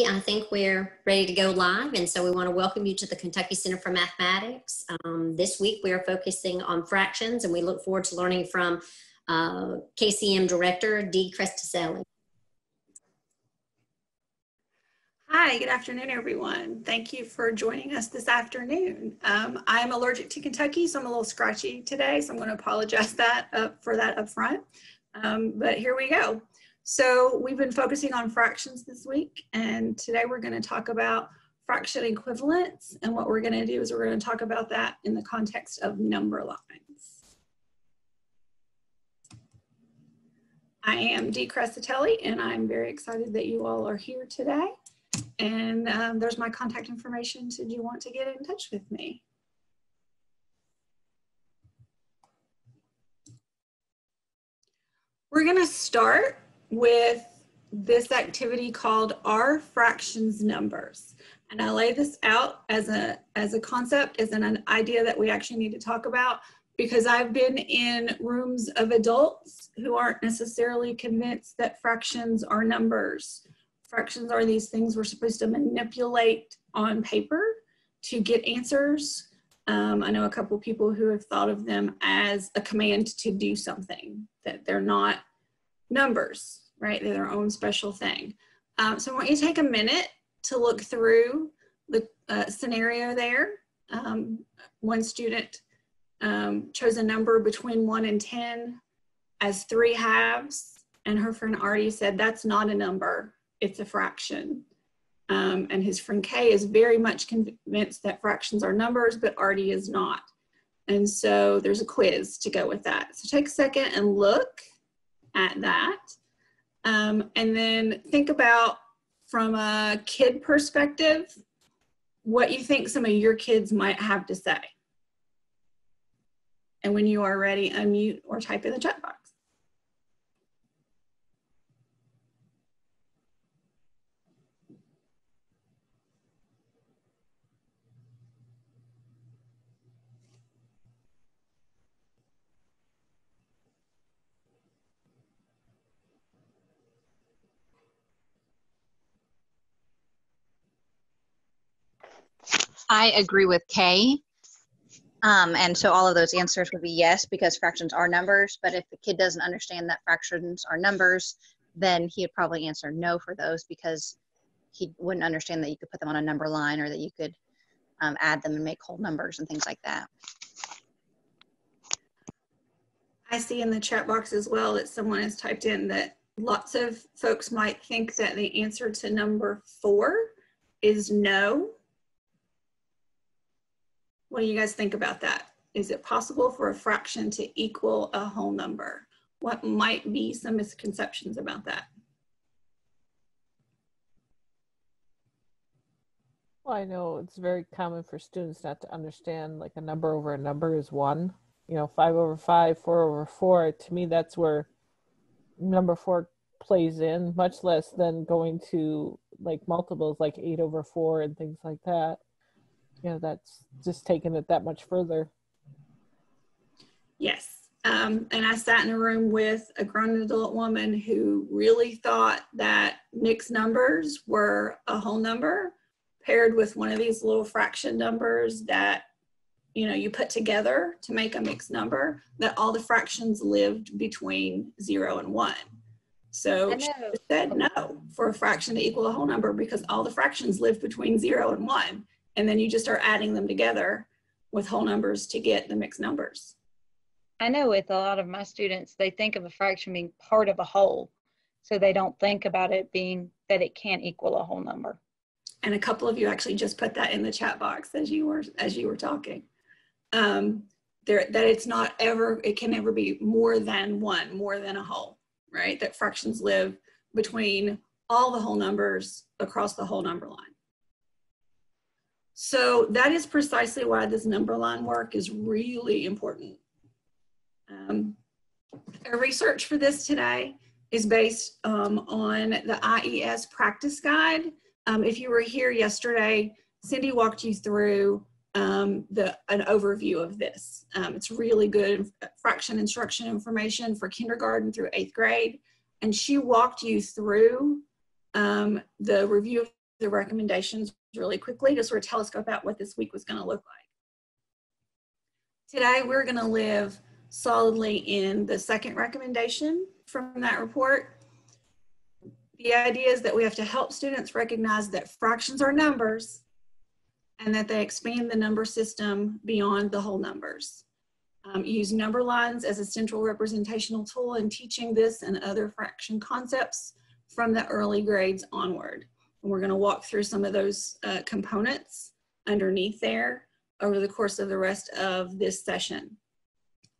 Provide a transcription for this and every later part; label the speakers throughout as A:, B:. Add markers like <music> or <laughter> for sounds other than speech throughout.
A: I think we're ready to go live, and so we want to welcome you to the Kentucky Center for Mathematics. Um, this week we are focusing on fractions, and we look forward to learning from uh, KCM Director Dee Crescitelli.
B: Hi, good afternoon, everyone. Thank you for joining us this afternoon. Um, I'm allergic to Kentucky, so I'm a little scratchy today, so I'm going to apologize that for that up front. Um, but here we go. So we've been focusing on fractions this week, and today we're going to talk about fraction equivalence. And what we're going to do is we're going to talk about that in the context of number lines. I am Dee Crescitelli, and I'm very excited that you all are here today. And um, there's my contact information should you want to get in touch with me. We're going to start with this activity called Are Fractions Numbers? And I lay this out as a, as a concept, as an, an idea that we actually need to talk about because I've been in rooms of adults who aren't necessarily convinced that fractions are numbers. Fractions are these things we're supposed to manipulate on paper to get answers. Um, I know a couple people who have thought of them as a command to do something, that they're not numbers right? They're their own special thing. Um, so I want you to take a minute to look through the uh, scenario there. Um, one student um, chose a number between one and 10 as three halves. And her friend Artie said, that's not a number, it's a fraction. Um, and his friend Kay is very much convinced that fractions are numbers, but Artie is not. And so there's a quiz to go with that. So take a second and look at that. Um, and then think about from a kid perspective, what you think some of your kids might have to say. And when you are ready, unmute or type in the chat box.
C: I agree with Kay. Um, and so all of those answers would be yes, because fractions are numbers. But if the kid doesn't understand that fractions are numbers, then he would probably answer no for those because he wouldn't understand that you could put them on a number line or that you could um, add them and make whole numbers and things like that.
B: I see in the chat box as well that someone has typed in that lots of folks might think that the answer to number four is no. What do you guys think about that? Is it possible for a fraction to equal a whole number? What might be some misconceptions about that?
D: Well, I know it's very common for students not to understand like a number over a number is one. You know, five over five, four over four. To me, that's where number four plays in, much less than going to like multiples like eight over four and things like that you know that's just taking it that much further.
B: Yes. Um, and i sat in a room with a grown adult woman who really thought that mixed numbers were a whole number paired with one of these little fraction numbers that you know you put together to make a mixed number that all the fractions lived between zero and one. So she said no for a fraction to equal a whole number because all the fractions live between zero and one and then you just start adding them together with whole numbers to get the mixed numbers.
E: I know with a lot of my students, they think of a fraction being part of a whole. So they don't think about it being that it can't equal a whole number.
B: And a couple of you actually just put that in the chat box as you were as you were talking. Um, there that it's not ever it can never be more than one, more than a whole, right? That fractions live between all the whole numbers across the whole number line. So that is precisely why this number line work is really important. Um, our research for this today is based um, on the IES practice guide. Um, if you were here yesterday, Cindy walked you through um, the an overview of this. Um, it's really good fraction instruction information for kindergarten through eighth grade. And she walked you through um, the review of the recommendations really quickly to sort of telescope out what this week was going to look like. Today, we're going to live solidly in the second recommendation from that report. The idea is that we have to help students recognize that fractions are numbers and that they expand the number system beyond the whole numbers. Um, use number lines as a central representational tool in teaching this and other fraction concepts from the early grades onward. And we're gonna walk through some of those uh, components underneath there over the course of the rest of this session.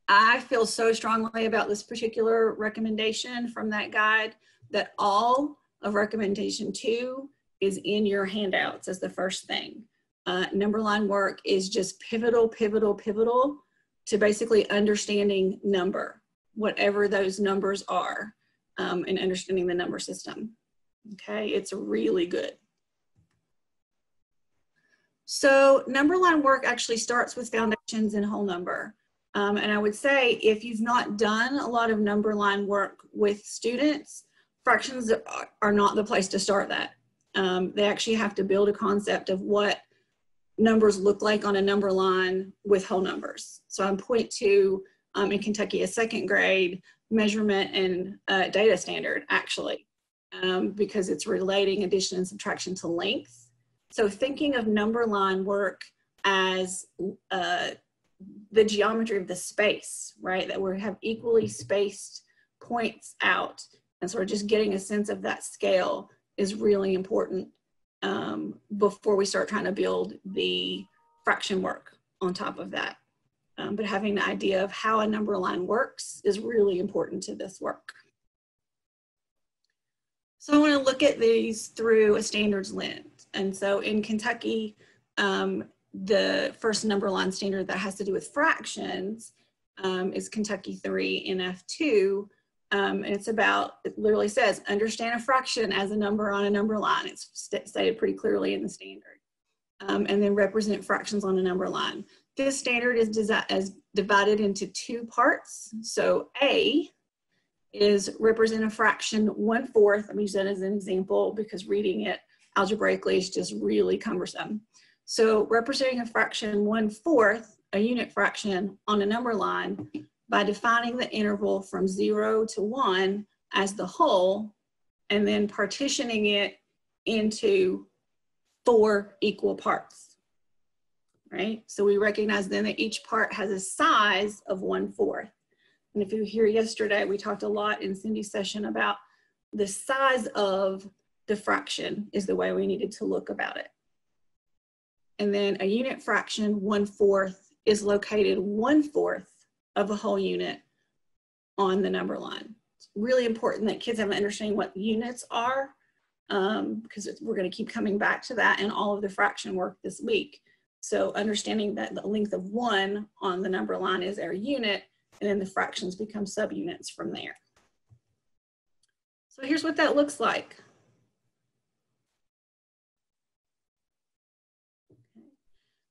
B: I feel so strongly about this particular recommendation from that guide that all of recommendation two is in your handouts as the first thing. Uh, number line work is just pivotal, pivotal, pivotal to basically understanding number, whatever those numbers are, um, and understanding the number system. Okay, it's really good. So number line work actually starts with foundations in whole number. Um, and I would say if you've not done a lot of number line work with students, fractions are not the place to start that. Um, they actually have to build a concept of what numbers look like on a number line with whole numbers. So I'm point two um, in Kentucky, a second grade measurement and uh, data standard actually, um, because it's relating addition and subtraction to length. So thinking of number line work as uh, the geometry of the space, right? That we have equally spaced points out and sort of just getting a sense of that scale is really important um, before we start trying to build the fraction work on top of that. Um, but having the idea of how a number line works is really important to this work. So I want to look at these through a standards lens. And so in Kentucky, um, the first number line standard that has to do with fractions um, is Kentucky 3 NF2, um, and it's about, it literally says, understand a fraction as a number on a number line. It's st stated pretty clearly in the standard. Um, and then represent fractions on a number line. This standard is, is divided into two parts. So A is represent a fraction one fourth. I'm using that as an example because reading it algebraically is just really cumbersome. So representing a fraction one fourth, a unit fraction on a number line by defining the interval from zero to one as the whole and then partitioning it into four equal parts, right? So we recognize then that each part has a size of one fourth. And if you were here yesterday, we talked a lot in Cindy's session about the size of the fraction is the way we needed to look about it. And then a unit fraction, one fourth, is located one fourth of a whole unit on the number line. It's really important that kids have an understanding what units are um, because we're going to keep coming back to that in all of the fraction work this week. So understanding that the length of one on the number line is our unit, and then the fractions become subunits from there. So here's what that looks like.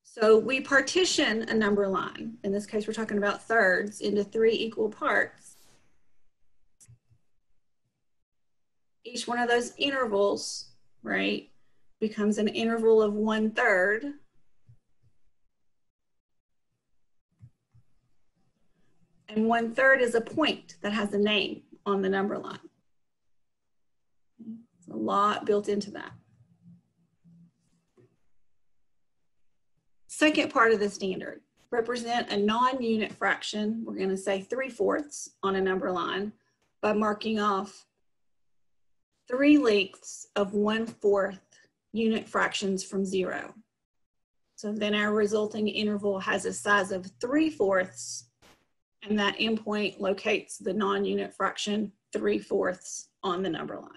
B: So we partition a number line, in this case we're talking about thirds, into three equal parts. Each one of those intervals, right, becomes an interval of one third. And one third is a point that has a name on the number line. There's a lot built into that. Second part of the standard, represent a non-unit fraction, we're gonna say 3 fourths on a number line by marking off three lengths of 1 fourth unit fractions from zero. So then our resulting interval has a size of 3 fourths and that endpoint locates the non-unit fraction 3 fourths on the number line.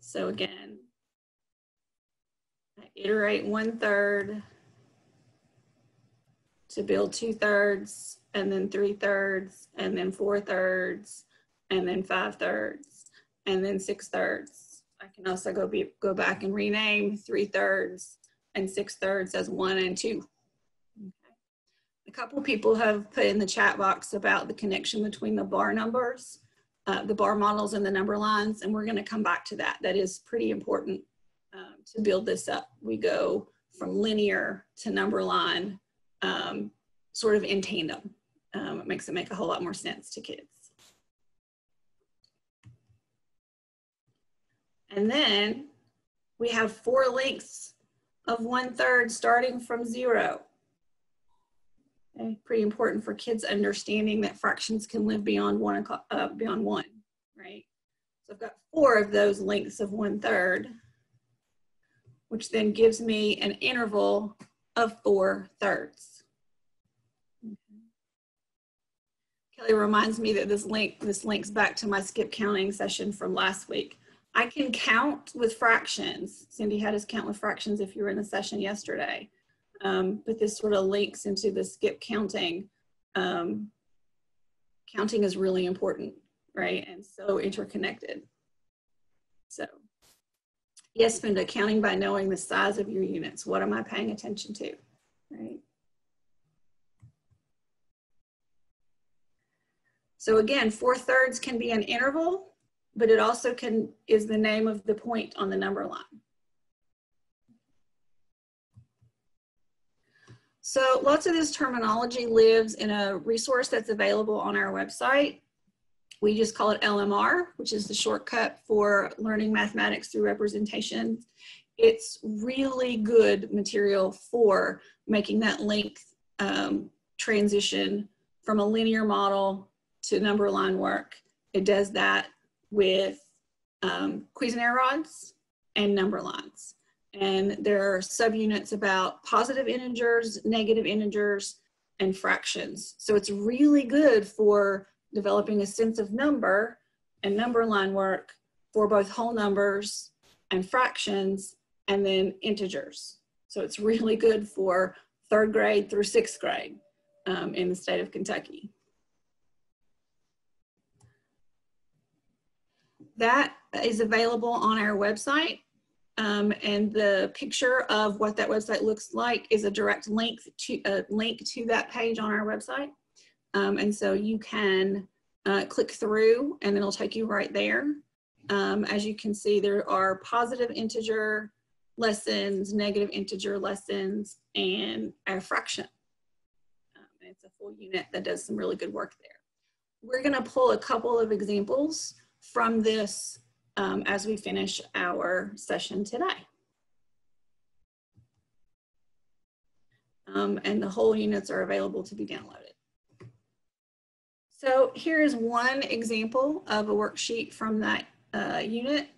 B: So again, I iterate one third to build two thirds and then three thirds and then four thirds and then five thirds and then six thirds. I can also go be, go back and rename three thirds and six thirds as one and two. Okay. A couple people have put in the chat box about the connection between the bar numbers uh, the bar models and the number lines, and we're going to come back to that. That is pretty important um, to build this up. We go from linear to number line um, sort of in tandem. Um, it makes it make a whole lot more sense to kids. And then we have four lengths of one third starting from zero. Okay, pretty important for kids understanding that fractions can live beyond one, uh, beyond one, right? So I've got four of those lengths of one third, which then gives me an interval of four thirds. Kelly reminds me that this link this links back to my skip counting session from last week. I can count with fractions. Cindy had us count with fractions if you were in the session yesterday. Um, but this sort of links into the skip counting. Um, counting is really important, right? And so interconnected. So yes, Funda, counting by knowing the size of your units. What am I paying attention to, right? So again, four thirds can be an interval, but it also can is the name of the point on the number line. So lots of this terminology lives in a resource that's available on our website. We just call it LMR, which is the shortcut for learning mathematics through representation. It's really good material for making that length um, transition from a linear model to number line work. It does that with um, Cuisenaire rods and number lines. And there are subunits about positive integers, negative integers, and fractions. So it's really good for developing a sense of number and number line work for both whole numbers and fractions and then integers. So it's really good for third grade through sixth grade um, in the state of Kentucky. That is available on our website. Um, and the picture of what that website looks like is a direct link to a link to that page on our website. Um, and so you can uh, click through and it'll take you right there. Um, as you can see, there are positive integer lessons, negative integer lessons, and a fraction. Um, it's a full unit that does some really good work there. We're gonna pull a couple of examples from this um, as we finish our session today. Um, and the whole units are available to be downloaded. So here is one example of a worksheet from that uh, unit.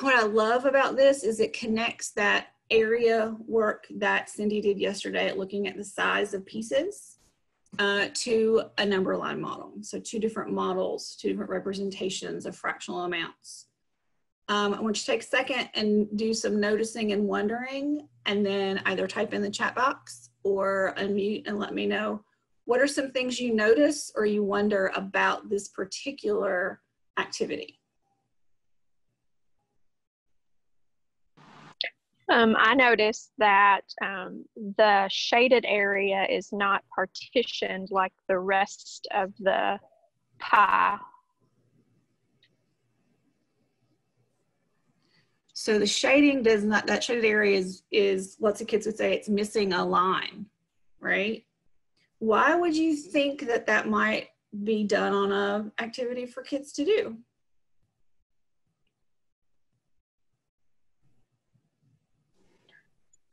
B: What I love about this is it connects that area work that Cindy did yesterday at looking at the size of pieces uh, to a number line model. So two different models, two different representations of fractional amounts. Um, I want you to take a second and do some noticing and wondering, and then either type in the chat box or unmute and let me know what are some things you notice or you wonder about this particular activity.
F: Um, I noticed that um, the shaded area is not partitioned like the rest of the pie.
B: So the shading does not, that shaded area is, is lots of kids would say it's missing a line, right? Why would you think that that might be done on a activity for kids to do?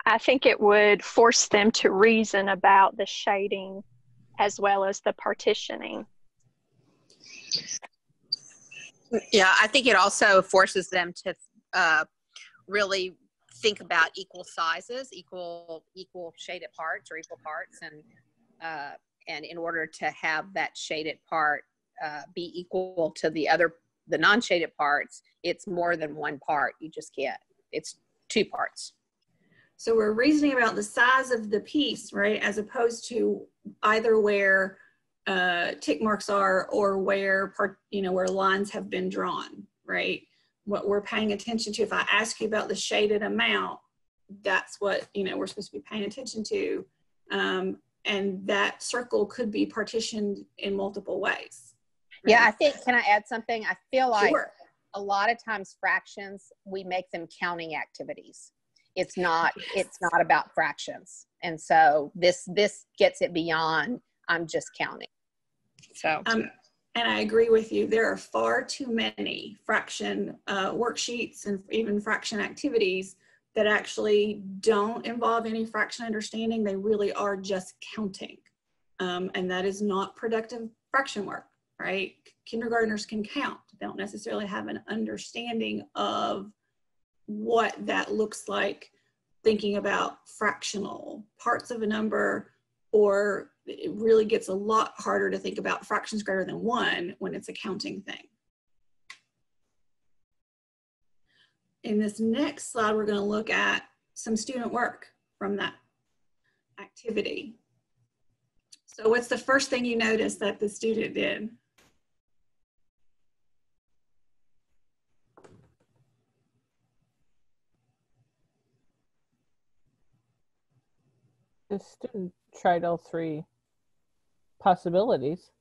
F: I think it would force them to reason about the shading as well as the partitioning.
G: Yeah, I think it also forces them to uh, really think about equal sizes, equal equal shaded parts or equal parts, and uh, and in order to have that shaded part uh, be equal to the other the non-shaded parts, it's more than one part. You just can't. It's two parts.
B: So we're reasoning about the size of the piece, right, as opposed to either where uh, tick marks are or where part, you know, where lines have been drawn, right? What we're paying attention to, if I ask you about the shaded amount, that's what, you know, we're supposed to be paying attention to. Um, and that circle could be partitioned in multiple ways.
G: Yeah, I think, can I add something? I feel like
B: Sure.
G: a lot of times fractions, we make them counting activities. It's not, <laughs> it's not about fractions. And so this, this gets it beyond, I'm just counting. So,
B: Um, and I agree with you. There are far too many fraction uh, worksheets and even fraction activities that actually don't involve any fraction understanding. They really are just counting. Um, and that is not productive fraction work, right? Kindergartners can count. They don't necessarily have an understanding of what that looks like thinking about fractional parts of a number or it really gets a lot harder to think about fractions greater than one when it's a counting thing. In this next slide, we're going to look at some student work from that activity. So what's the first thing you notice that the student did?
D: The student tried all three possibilities.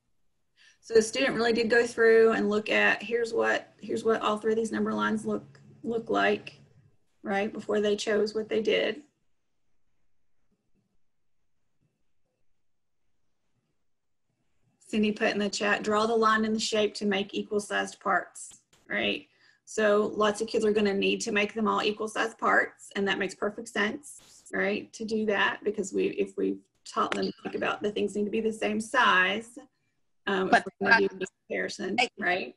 B: So the student really did go through and look at here's what here's what all three of these number lines look look like, right? Before they chose what they did. Cindy put in the chat, draw the line in the shape to make equal sized parts, right? So lots of kids are gonna need to make them all equal sized parts and that makes perfect sense, right? To do that because we, if we've taught them to think about the things need to be the same size. Um,
G: But,
B: we're gonna do this comparison,
G: Hey.
B: right?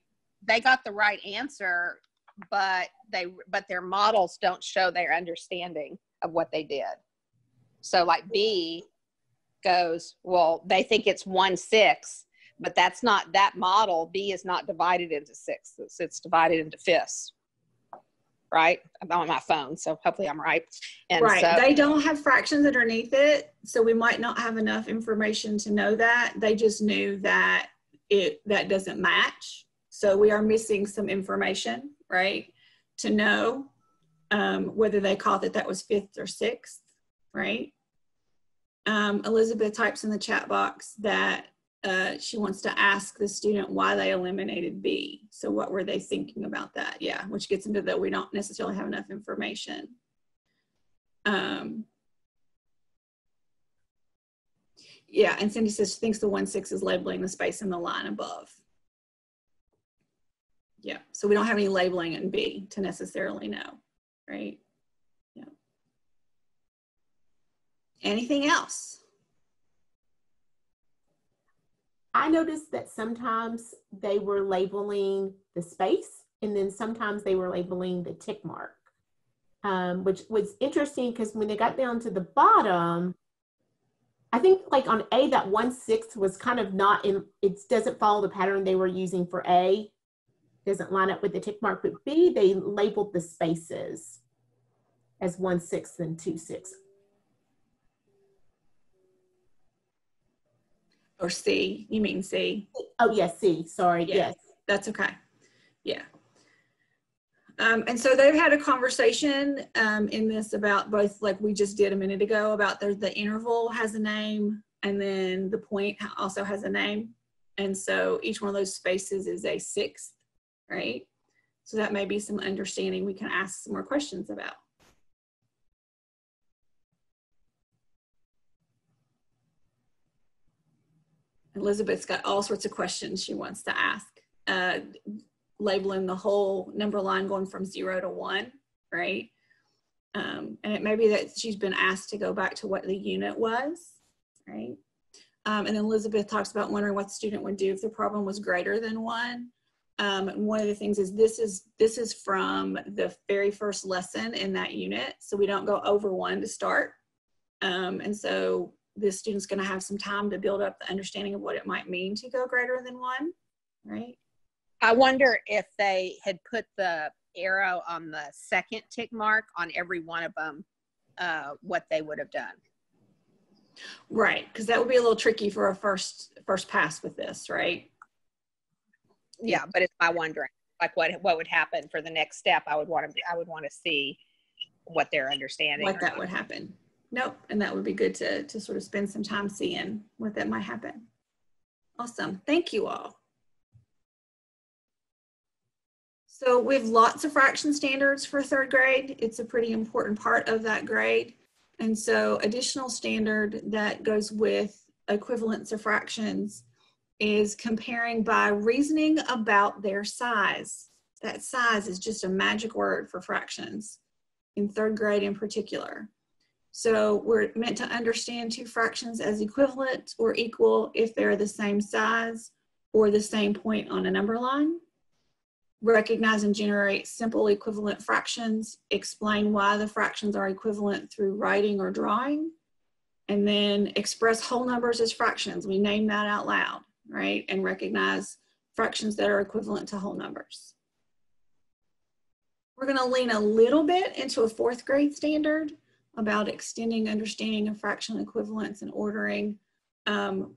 G: they got the right answer, but they, but their models don't show their understanding of what they did. So like B goes, well, they think it's one six, but that's not that model. B is not divided into sixths. It's divided into fifths. Right? I'm on my phone, so hopefully I'm right. And
B: Right,
G: so
B: they don't have fractions underneath it, so we might not have enough information to know that. They just knew that it, that doesn't match. So we are missing some information, right? To know um, whether they caught that that was fifth or sixth, right? Um, Elizabeth types in the chat box that uh, she wants to ask the student why they eliminated B. So what were they thinking about that? Yeah, which gets into that we don't necessarily have enough information. Um, yeah, and Cindy says she thinks the one six is labeling the space in the line above. Yeah, so we don't have any labeling in B to necessarily know, right? Yeah. Anything else?
H: I noticed that sometimes they were labeling the space and then sometimes they were labeling the tick mark, um, which was interesting because when they got down to the bottom, I think like on A, that one sixth was kind of not in, it doesn't follow the pattern they were using for A. Doesn't line up with the tick mark, but B, they labeled the spaces as one sixth and two sixths.
B: Or C, you mean C?
H: Oh, yes, C, sorry,
B: Yeah.
H: yes.
B: That's okay. Yeah. Um, and so they've had a conversation um, in this about both, like we just did a minute ago, about the, the interval has a name and then the point also has a name. And so each one of those spaces is a sixth, right? So that may be some understanding we can ask some more questions about. Elizabeth's got all sorts of questions she wants to ask. Uh, labeling the whole number line going from zero to one, right? Um, and it may be that she's been asked to go back to what the unit was, right? Um, and then Elizabeth talks about wondering what the student would do if the problem was greater than one. Um, and one of the things is this is this is from the very first lesson in that unit, so we don't go over one to start. Um, and so this student's going to have some time to build up the understanding of what it might mean to go greater than one, right?
G: I wonder if they had put the arrow on the second tick mark on every one of them, uh, what they would have done.
B: Right, because that would be a little tricky for a first first pass with this, right?
G: Yeah, but it's my wondering, like what what would happen for the next step. I would want to I would want to see what their understanding.
B: What that would happen. Nope, and that would be good to to sort of spend some time seeing what that might happen. Awesome, thank you all. So we have lots of fraction standards for third grade. It's a pretty important part of that grade. And so additional standard that goes with equivalence of fractions is comparing by reasoning about their size. That size is just a magic word for fractions in third grade in particular. So we're meant to understand two fractions as equivalent or equal if they're the same size or the same point on a number line. Recognize and generate simple equivalent fractions. Explain why the fractions are equivalent through writing or drawing. And then express whole numbers as fractions. We name that out loud, right? And recognize fractions that are equivalent to whole numbers. We're gonna lean a little bit into a fourth grade standard about extending understanding of fractional equivalence and ordering. Um,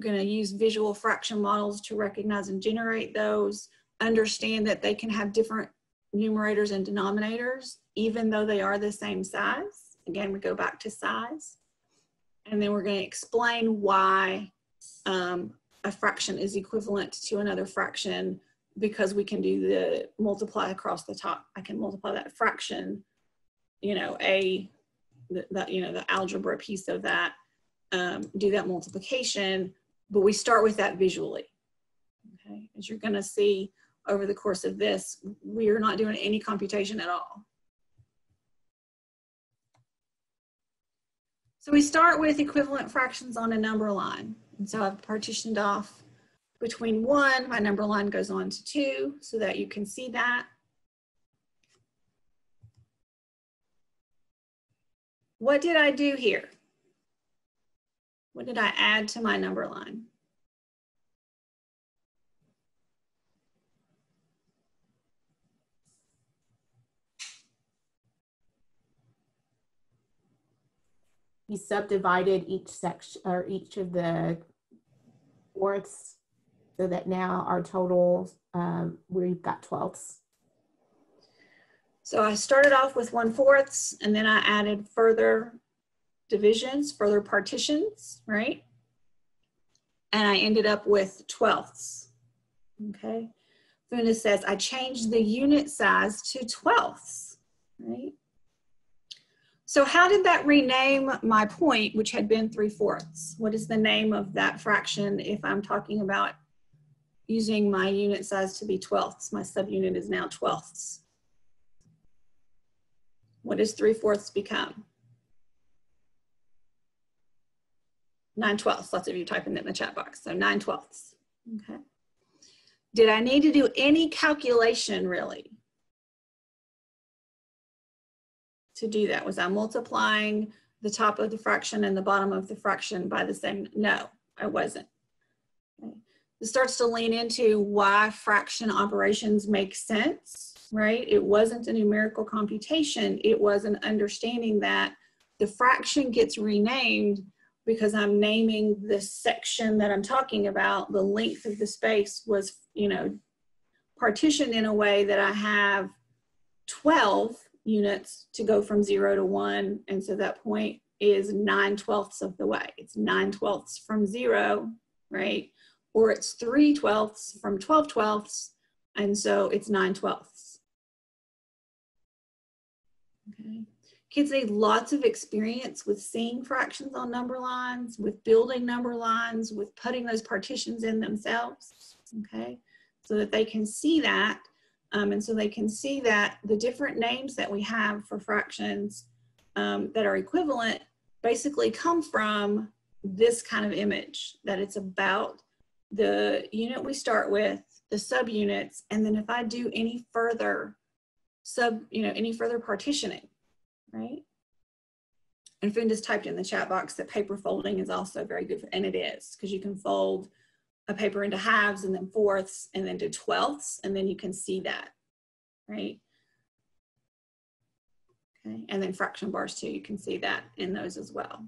B: going to use visual fraction models to recognize and generate those, understand that they can have different numerators and denominators, even though they are the same size. Again, we go back to size. And then we're going to explain why um, a fraction is equivalent to another fraction because we can do the multiply across the top. I can multiply that fraction you know, a, that, you know, the algebra piece of that, um, do that multiplication, but we start with that visually. Okay, as you're gonna see over the course of this, we are not doing any computation at all. So we start with equivalent fractions on a number line. And so I've partitioned off between one, my number line goes on to two so that you can see that. What did I do here? What did I add to my number line?
H: You subdivided each section or each of the fourths so that now our total, um, we've got twelfths.
B: So I started off with one fourths and then I added further divisions, further partitions, right? And I ended up with twelfths, okay? Funda says, I changed the unit size to twelfths, right? So how did that rename my point, which had been three fourths? What is the name of that fraction if I'm talking about using my unit size to be twelfths? My subunit is now twelfths. What does 3 fourths become? 9 twelfths. Lots of you typing that in the chat box. So 9 twelfths. Okay. Did I need to do any calculation really to do that? Was I multiplying the top of the fraction and the bottom of the fraction by the same? No, I wasn't. Okay. This starts to lean into why fraction operations make sense right? It wasn't a numerical computation. It was an understanding that the fraction gets renamed because I'm naming the section that I'm talking about. The length of the space was, you know, partitioned in a way that I have 12 units to go from zero to one. And so that point is nine twelfths of the way. It's nine twelfths from zero, right? Or it's three twelfths from 12 twelfths. And so it's nine twelfths. Okay. Kids need lots of experience with seeing fractions on number lines, with building number lines, with putting those partitions in themselves, okay? So that they can see that, um, and so they can see that the different names that we have for fractions um, that are equivalent basically come from this kind of image, that it's about the unit we start with, the subunits, and then if I do any further sub, you know, any further partitioning, right? And Funda's typed in the chat box that paper folding is also very good, for, and it is, because you can fold a paper into halves and then fourths and then to twelfths, and then you can see that, right? Okay, and then fraction bars too, you can see that in those as well.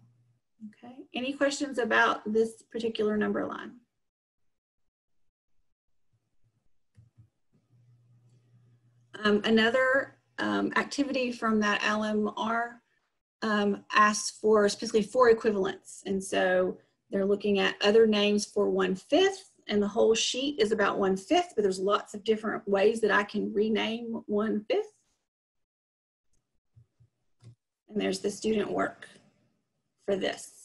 B: Okay, any questions about this particular number line? Um, another um, activity from that LMR um, asks for specifically four equivalents. And so they're looking at other names for one fifth, and the whole sheet is about one fifth, but there's lots of different ways that I can rename one fifth. And there's the student work for this.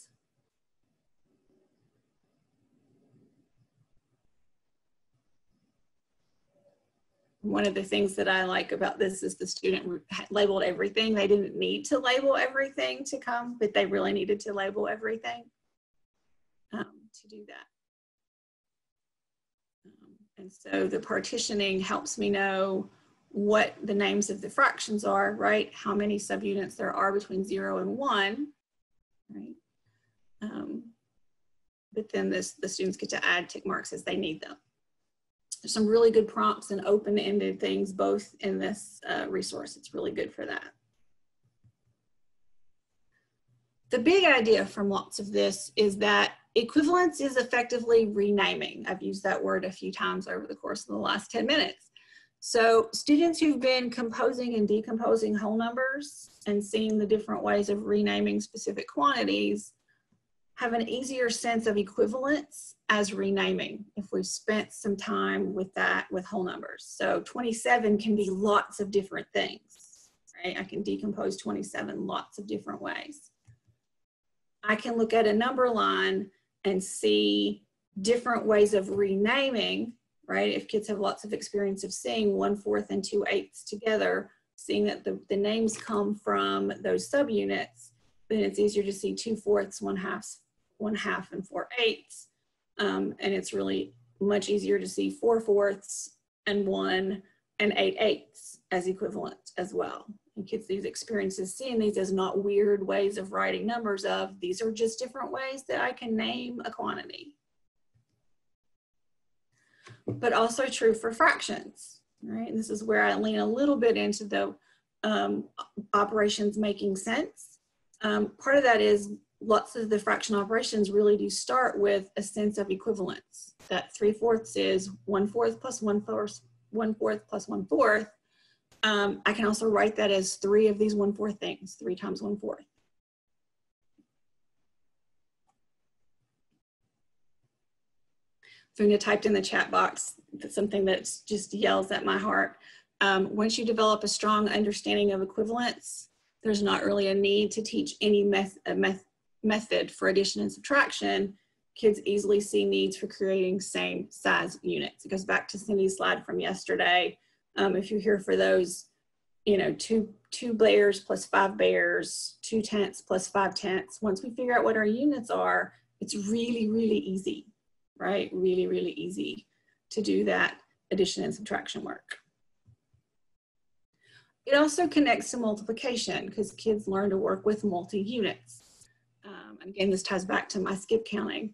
B: One of the things that I like about this is the student labeled everything. They didn't need to label everything to come, but they really needed to label everything um, to do that. Um, and so the partitioning helps me know what the names of the fractions are, right? How many subunits there are between zero and one, right? Um, but then this, the students get to add tick marks as they need them. Some really good prompts and open-ended things both in this uh, resource. It's really good for that. The big idea from lots of this is that equivalence is effectively renaming. I've used that word a few times over the course of the last 10 minutes. So students who've been composing and decomposing whole numbers and seeing the different ways of renaming specific quantities have an easier sense of equivalence as renaming if we've spent some time with that with whole numbers. So 27 can be lots of different things, right? I can decompose 27 lots of different ways. I can look at a number line and see different ways of renaming right? If kids have lots of experience of seeing one fourth and two eighths together, seeing that the, the names come from those subunits, then it's easier to see two fourths, one half, one half, and four eighths. Um, and it's really much easier to see four fourths and one and eight eighths as equivalent as well. And kids these experiences seeing these as not weird ways of writing numbers of, these are just different ways that I can name a quantity but also true for fractions, right? And this is where I lean a little bit into the um, operations making sense. Um, part of that is lots of the fraction operations really do start with a sense of equivalence. That three fourths is one fourth plus one fourth, one fourth plus one fourth. Um, I can also write that as three of these one fourth things, three times one fourth. Funda typed in the chat box something that just yells at my heart. Um, once you develop a strong understanding of equivalence, there's not really a need to teach any meth meth method for addition and subtraction. Kids easily see needs for creating same size units. It goes back to Cindy's slide from yesterday. Um, if you're here for those, you know, two, two bears plus five bears, two tenths plus five tenths. Once we figure out what our units are, it's really, really easy right? Really, really easy to do that addition and subtraction work. It also connects to multiplication because kids learn to work with multi-units. Um, again, this ties back to my skip counting.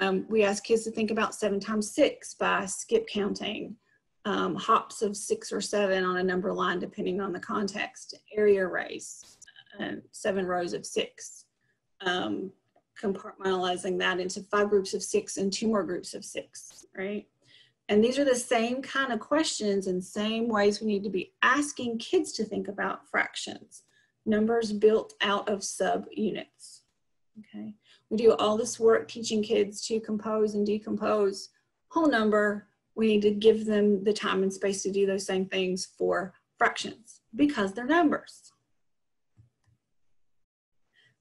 B: Um, we ask kids to think about seven times six by skip counting, um, hops of six or seven on a number line depending on the context, area arrays, uh, seven rows of six, um, compartmentalizing that into five groups of six and two more groups of six, right? And these are the same kind of questions and same ways we need to be asking kids to think about fractions, numbers built out of subunits, okay? We do all this work teaching kids to compose and decompose whole number. We need to give them the time and space to do those same things for fractions because they're numbers.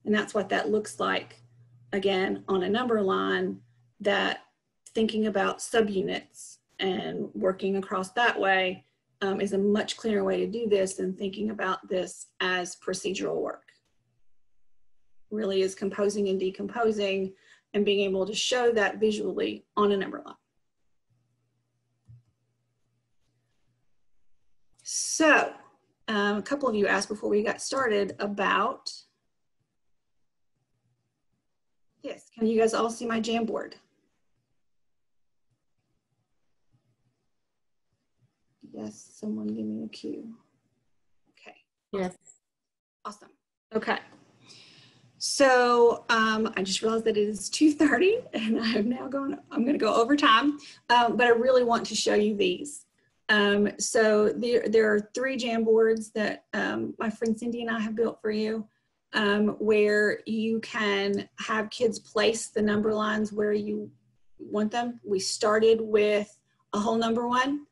B: And that's what that looks like again on a number line that thinking about subunits and working across that way um, is a much clearer way to do this than thinking about this as procedural work. Really is composing and decomposing and being able to show that visually on a number line. So um, a couple of you asked before we got started about Yes, can you guys all see my Jamboard? Yes, someone give me a cue. Okay.
H: Yes.
B: Awesome. Okay. So um, I just realized that it is 2.30 <laughs> and I'm now going, I'm going to go over time, um, but I really want to show you these. Um, so there, there are three Jamboards that um, my friend Cindy and I have built for you um, where you can have kids place the number lines where you want them. We started with a whole number one.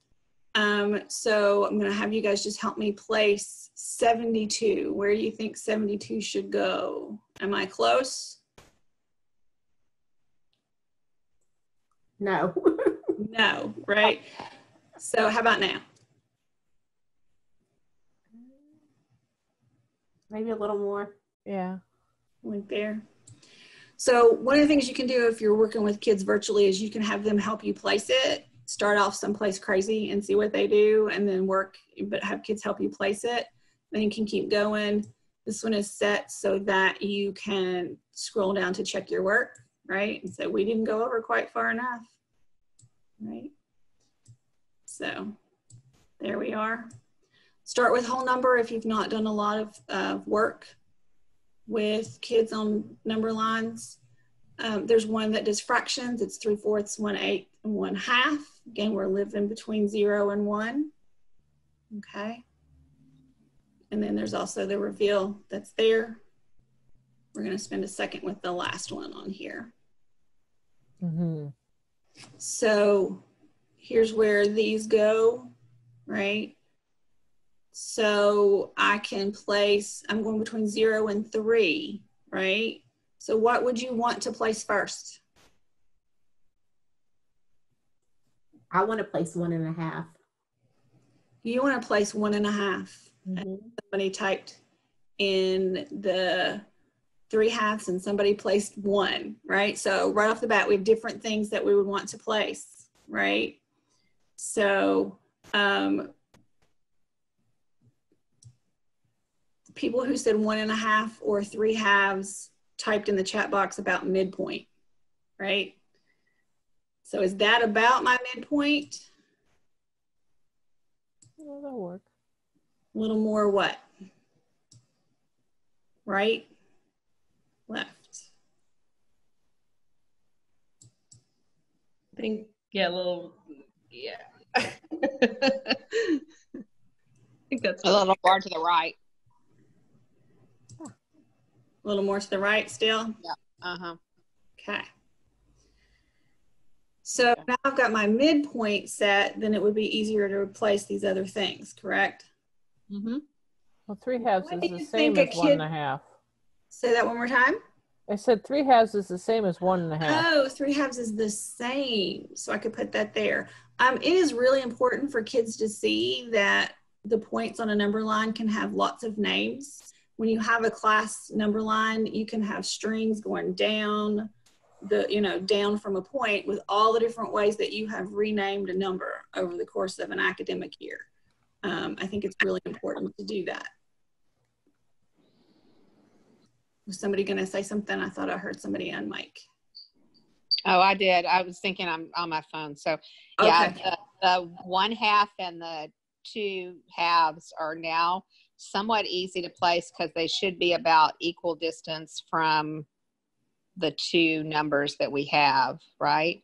B: Um, so I'm gonna have you guys just help me place 72. Where do you think 72 should go? Am I close?
H: No. <laughs>
B: No, right? So how about now?
H: Maybe a little more.
D: Yeah.
B: Went there. So one of the things you can do if you're working with kids virtually is you can have them help you place it. Start off someplace crazy and see what they do, and then work, but have kids help you place it. Then you can keep going. This one is set so that you can scroll down to check your work, right? And so we didn't go over quite far enough, right? So there we are. Start with whole number if you've not done a lot of uh, work with kids on number lines. Um, there's one that does fractions. It's three fourths, one eighth, one half. Again, we're living between zero and one. Okay. And then there's also the reveal that's there. We're going to spend a second with the last one on here.
D: Mm-hmm.
B: So here's where these go, right? So I can place, I'm going between zero and three, right? So what would you want to place first?
H: I want to place one and a half.
B: You want to place one and a half.
H: Mhm.
B: Somebody typed in the three halves and somebody placed one, right? So right off the bat, we have different things that we would want to place, right? So um, people who said one and a half or three halves typed in the chat box about midpoint, right? So is that about my midpoint?
D: Well, that'll work.
B: A little more what? Right? Left.
I: I think, yeah, a little, yeah. <laughs> I think that's
G: A little more to the right.
B: A little more to the right still? Yeah.
G: Uh-huh.
B: Okay. So now I've got my midpoint set, then it would be easier to replace these other things, correct?
G: Mm-hmm.
D: Well, three halves
B: What
D: is the same as one and
B: kid-
D: a half.
B: Say that one more time.
D: I said three halves is the same as one and a half.
B: Oh, three halves is the same. So I could put that there. Um, it is really important for kids to see that the points on a number line can have lots of names. When you have a class number line, you can have strings going down the, you know, down from a point with all the different ways that you have renamed a number over the course of an academic year. Um, I think it's really important to do that. Was somebody going to say something? I thought I heard somebody on mic.
G: Oh, I did. I was thinking I'm on my phone. So, yeah,
B: Okay.
G: the, the one half and the two halves are now somewhat easy to place because they should be about equal distance from the two numbers that we have, right?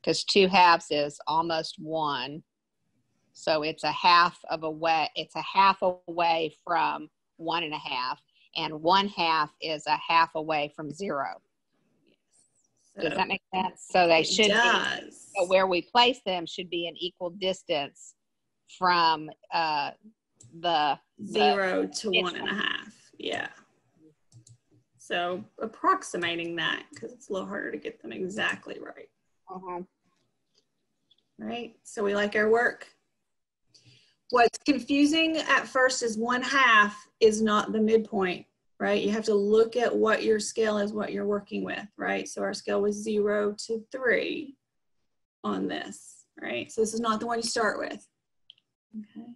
G: Because two halves is almost one. So it's a half of a way, it's a half away from one and a half, and one half is a half away from zero. Does that make sense? So they should be,
B: does.
G: so where we place them should be an equal distance from uh, the, the
B: Zero to one and a half. Yeah. So approximating that because it's a little harder to get them exactly right.
G: uh-huh.
B: Right. So we like our work. What's confusing at first is one half is not the midpoint, right? You have to look at what your scale is, what you're working with, right? So our scale was zero to three on this, right? So this is not the one you start with. Okay.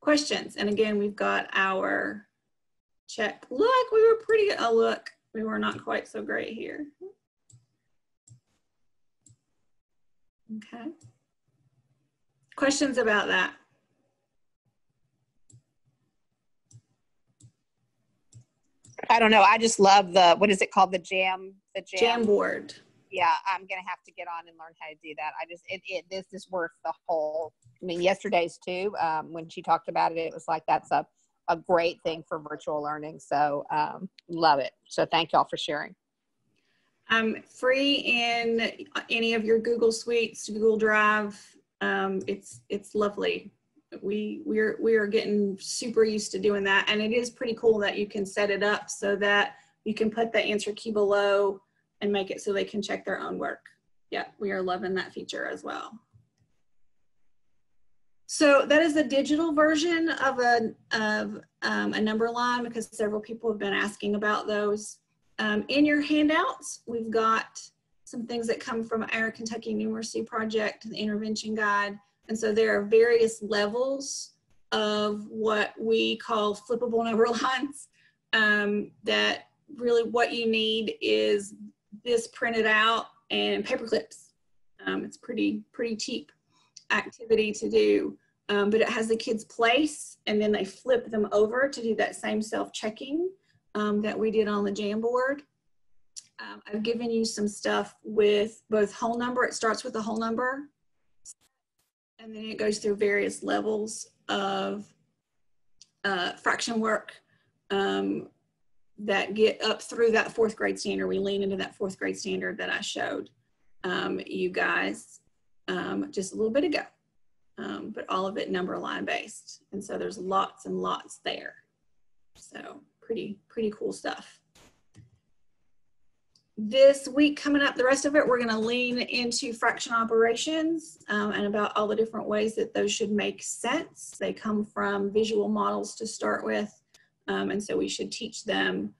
B: Questions. And again, we've got our check. Look, we were pretty. Oh, look, we were not quite so great here. Okay. Questions about that?
G: I don't know. I just love the, what is it called? The jam, the jam.
B: Jamboard.
G: Yeah, I'm going to have to get on and learn how to do that. I just, it, it, this is worth the whole, I mean, yesterday's too, um, when she talked about it, it was like, that's a, a great thing for virtual learning. So, um, love it. So thank y'all for sharing.
B: Um, free in any of your Google Suites, Google Drive. Um, it's it's lovely. We we're we are getting super used to doing that, and it is pretty cool that you can set it up so that you can put the answer key below and make it so they can check their own work. Yeah, we are loving that feature as well. So that is the digital version of a of um, a number line because several people have been asking about those. Um, in your handouts, we've got some things that come from our Kentucky Numeracy Project, the intervention guide. And so there are various levels of what we call flippable number <laughs> lines um, that really what you need is this printed out and paper clips. Um, it's pretty, pretty cheap activity to do, um, but it has the kids place and then they flip them over to do that same self-checking um, that we did on the Jamboard. Um, I've given you some stuff with both whole number. It starts with a whole number and then it goes through various levels of uh, fraction work um, that get up through that fourth grade standard. We lean into that fourth grade standard that I showed um, you guys um, just a little bit ago, um, but all of it number line based. And so there's lots and lots there. So pretty, pretty cool stuff. This week coming up, the rest of it, we're gonna lean into fraction operations um, and about all the different ways that those should make sense. They come from visual models to start with. Um, and so we should teach them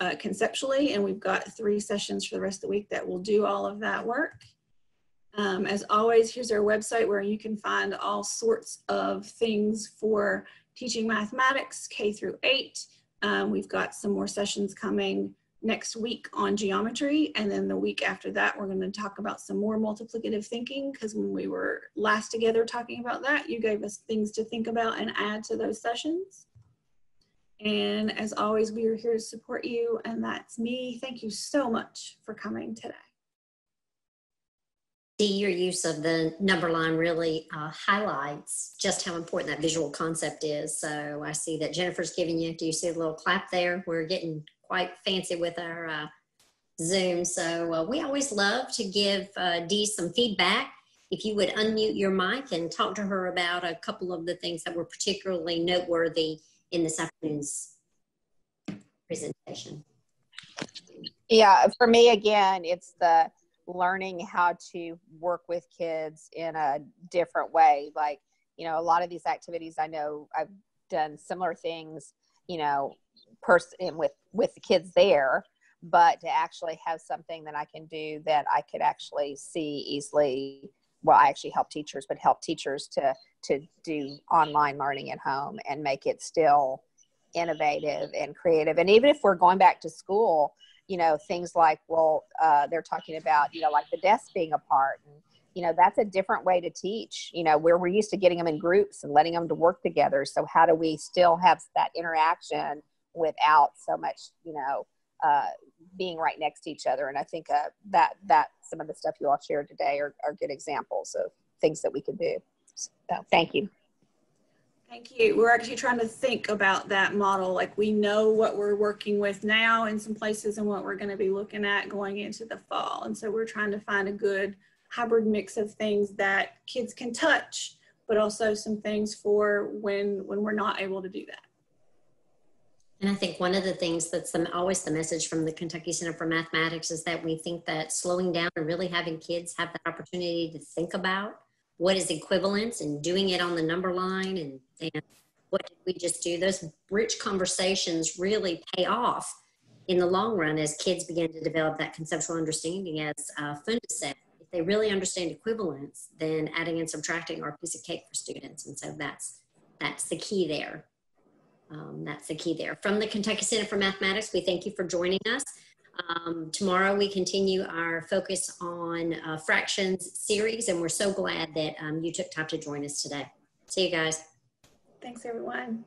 B: uh, conceptually, and we've got three sessions for the rest of the week that will do all of that work. Um, as always, here's our website where you can find all sorts of things for teaching mathematics, K through eight. Um, we've got some more sessions coming next week on geometry. And then the week after that, we're gonna talk about some more multiplicative thinking because when we were last together talking about that, you gave us things to think about and add to those sessions. And as always, we are here to support you, and that's me. Thank you so much for coming today.
A: See, your use of the number line really uh, highlights just how important that visual concept is. So I see that Jennifer's giving you, do you see a little clap there? We're getting quite fancy with our uh, Zoom. So uh, we always love to give uh, Dee some feedback. If you would unmute your mic and talk to her about a couple of the things that were particularly noteworthy in this afternoon's presentation.
G: Yeah, for me, again, it's the learning how to work with kids in a different way. Like, you know, a lot of these activities, I know I've done similar things, you know, person with with the kids there, but to actually have something that I can do that I could actually see easily. Well, I actually help teachers, but help teachers to to do online learning at home and make it still innovative and creative. And even if we're going back to school, you know, things like, well, uh, they're talking about, you know, like the desks being apart. And, you know, that's a different way to teach, you know, where we're used to getting them in groups and letting them to work together. So how do we still have that interaction without so much, you know, uh, being right next to each other? And I think uh, that, that some of the stuff you all shared today are, are good examples of things that we could do. So thank you.
B: Thank you. We're actually trying to think about that model. Like we know what we're working with now in some places and what we're going to be looking at going into the fall. And so we're trying to find a good hybrid mix of things that kids can touch, but also some things for when when we're not able to do that.
A: And I think one of the things that's the, always the message from the Kentucky Center for Mathematics is that we think that slowing down and really having kids have the opportunity to think about what is equivalence and doing it on the number line and, and what did we just do? Those rich conversations really pay off in the long run as kids begin to develop that conceptual understanding as uh, Funda said if they really understand equivalence then adding and subtracting are a piece of cake for students. And so that's that's the key there. Um, that's the key there. From the kentucky center for mathematics we thank you for joining us um, tomorrow we continue our focus on uh, fractions series and we're so glad that um, you took time to join us today. See you guys.
B: Thanks everyone.